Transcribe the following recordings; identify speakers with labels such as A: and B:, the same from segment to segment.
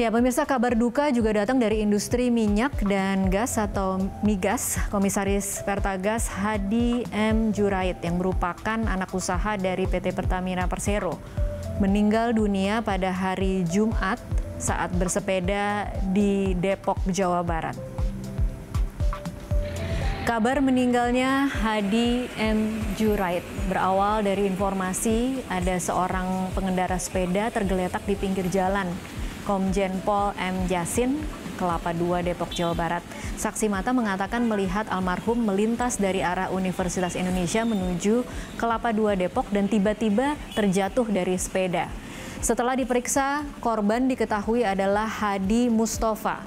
A: Ya, pemirsa kabar duka juga datang dari industri minyak dan gas atau migas. Komisaris Pertagas Hadi M. Jurait yang merupakan anak usaha dari PT Pertamina Persero meninggal dunia pada hari Jumat saat bersepeda di Depok, Jawa Barat. Kabar meninggalnya Hadi M. Jurait berawal dari informasi ada seorang pengendara sepeda tergeletak di pinggir jalan Komjen Pol M. Jasin, Kelapa II, Depok, Jawa Barat. Saksi mata mengatakan melihat almarhum melintas dari arah Universitas Indonesia menuju Kelapa II, Depok dan tiba-tiba terjatuh dari sepeda. Setelah diperiksa, korban diketahui adalah Hadi Mustafa,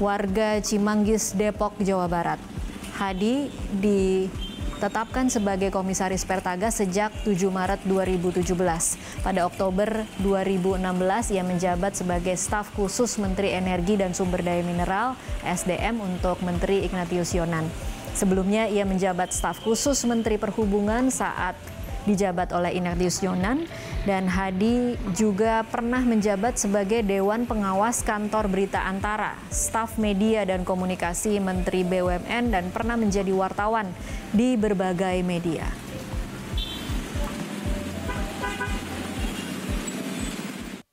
A: warga Cimanggis, Depok, Jawa Barat. Hadi di ditetapkan sebagai komisaris Pertagas sejak 7 Maret 2017. Pada Oktober 2016 ia menjabat sebagai staf khusus Menteri Energi dan Sumber Daya Mineral SDM untuk Menteri Ignatius Yonan. Sebelumnya ia menjabat staf khusus Menteri Perhubungan saat dijabat oleh Ignatius Yonan dan Hadi juga pernah menjabat sebagai Dewan Pengawas Kantor Berita Antara, staf media dan komunikasi Menteri BUMN dan pernah menjadi wartawan di berbagai media.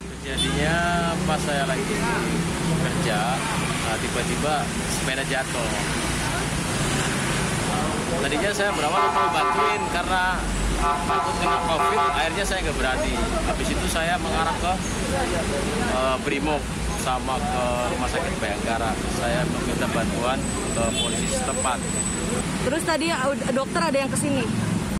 B: Kejadiannya pas saya lagi kerja, nah, tiba-tiba sepeda jatuh. Tadinya saya berawal mau bantuin karena takut kena covid akhirnya saya nggak berani. Habis itu saya mengarah ke uh, Brimob sama ke rumah sakit Bayangkara. Saya meminta bantuan ke polisi setempat.
C: Terus tadi dokter ada yang ke sini